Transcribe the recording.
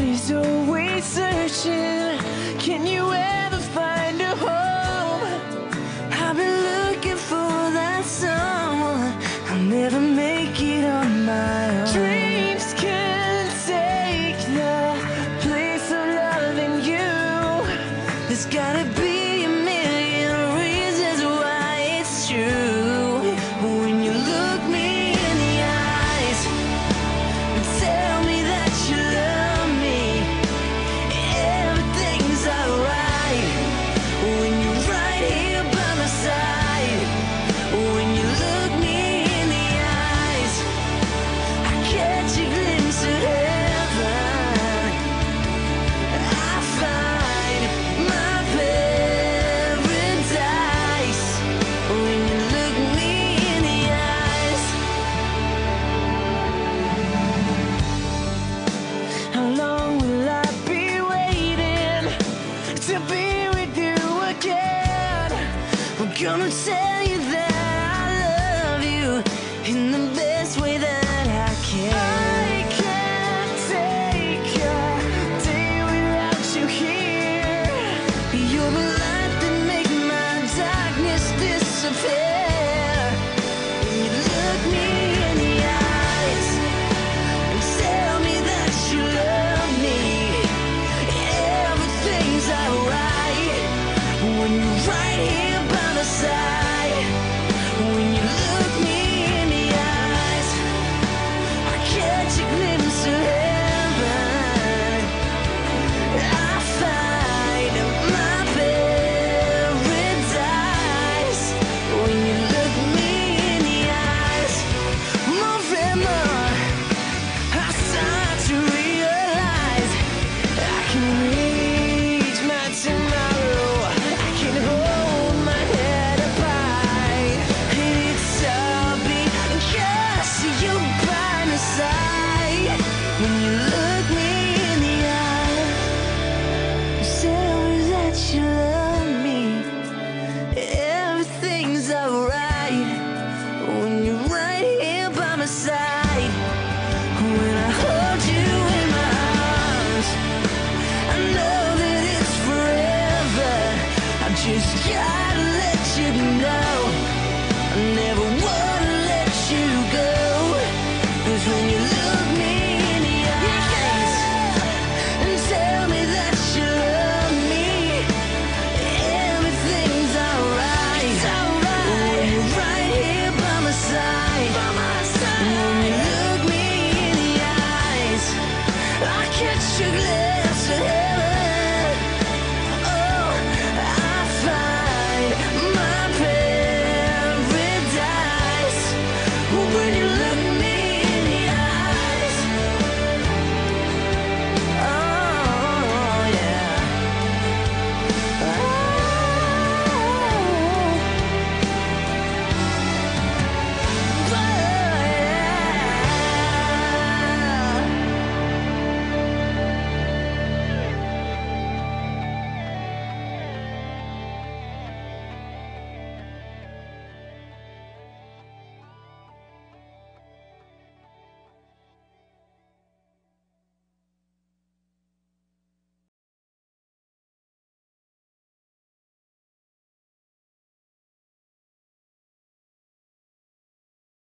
body's always searching. Can you I'm gonna tell you that I love you in the best way. inside just gotta let you know. I never